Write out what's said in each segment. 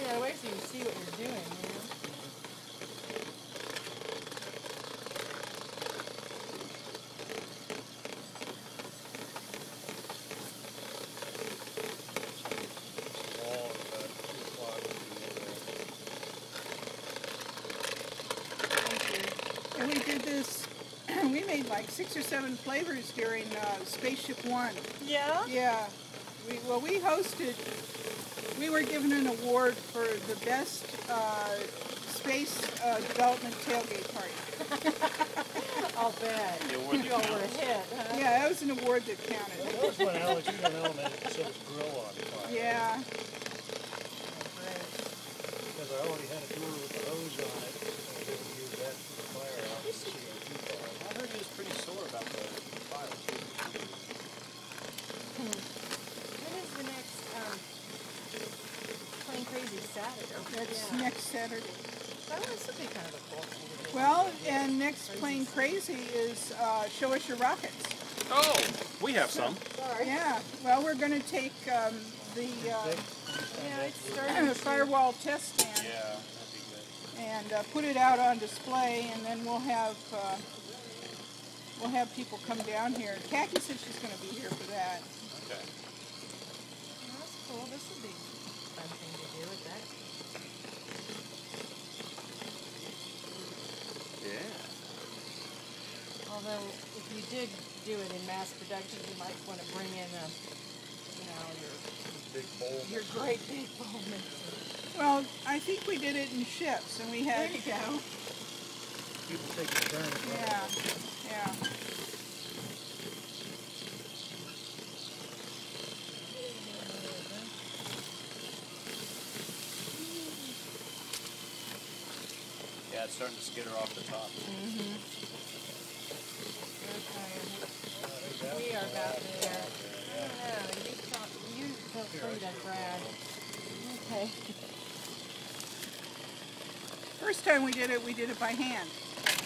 point away so you see what you're doing, you know? Wall is about two o'clock. Thank you. And we did this, we made like six or seven flavors during uh, SpaceShipOne. Yeah? Yeah. We, well, we hosted, we were given an award for the best uh, space uh, development tailgate party. I'll bet. The award You all that were a hit, huh? Yeah, that was an award that That counted. was when Alex Emanuel made it set his grill on fire. Yeah. Great. Because I already had a door with the hose on it, and I didn't use that to put the fire out with the CO2 bar. I heard he was pretty sore about the fire too. When is the next, um, Plane Crazy Saturday? That's yeah. next Saturday. That was would be kind of a cool thing to do. Well, and next Playing Crazy is uh, Show Us Your Rockets. Oh, we have some. Sorry. Yeah. Well, we're going to take um, the uh, Yeah, it's starting to. firewall test stand. Yeah, that'd be good. and uh, put it out on display, and then we'll have uh, we'll have people come down here. Kathy said she's going to be here for that. Okay. That's cool. This would be fun thing to do with that. Yeah. Although, if you did do it in mass production, you might want to bring in a, you know, your Big bowl. your great big bowl mixer. Well, I think we did it in ships, and we had. There had you go. People take a turn. yeah, yeah. Yeah, it's starting to skitter off the top. Okay. We are about there. Yeah, you talk, you feel free to brag. Okay. First time we did it, we did it by hand.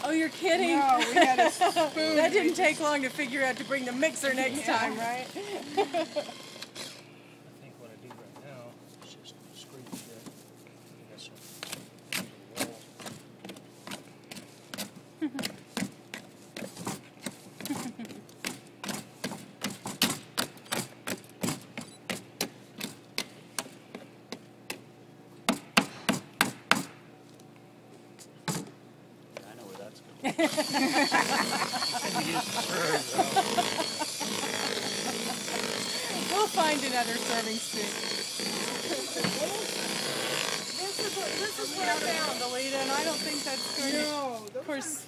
Oh, you're kidding? No, we had a spoon. that didn't take long to figure out to bring the mixer next Yeah. time, right? I think what I do right now is just scrape it. I got some under the wall. I know where that's going. And you use the serve, though. We'll find another serving stick. this is what this is what I found, Alita, and I don't think that's going to. No, Of course.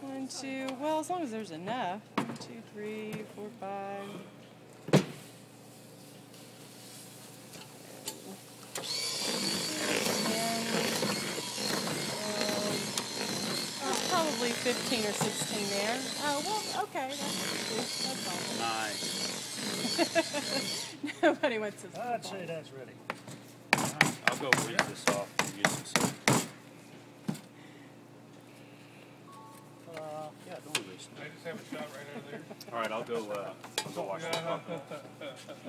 One, two. Well, as long as there's enough. One, two, three, four, five. And, um, there's probably 15 or 16 there. Oh, well, okay. That's, that's Nice. Nobody wants to. I'd say that's ready. I'll go rinse this off and use some soap. Uh, yeah, don't waste I just have a shot right out of there. All right, I'll go. Uh, I'll go wash this off.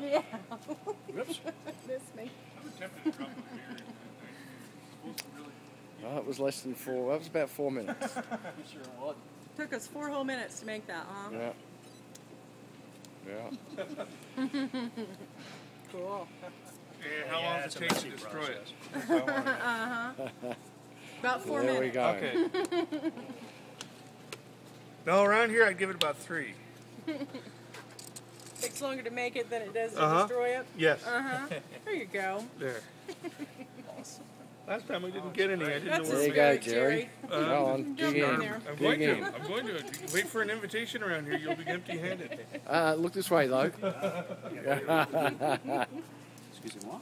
Yeah. Whoops. Miss me. I'm tempted to drop my beer. Supposed to Oh, it was less than four. That was about four minutes. sure what? Took us four whole minutes to make that, huh? Yeah. Yeah. Cool. Yeah, how Yeah, long does it take to destroy it? Uh huh. About four there we minutes. go. Okay. no, around here I'd give it about three. Takes longer to make it than it does to Uh-huh. destroy it. Yes. Uh huh. There you go. There. Last time we didn't get any. I didn't That's know There where you we go, Spirit, Jerry. Go on, Jump dig in in. I'm Dig going to. in. I'm going to. Wait for an invitation around here. You'll be empty-handed. Uh, look this way, though. Excuse me, what?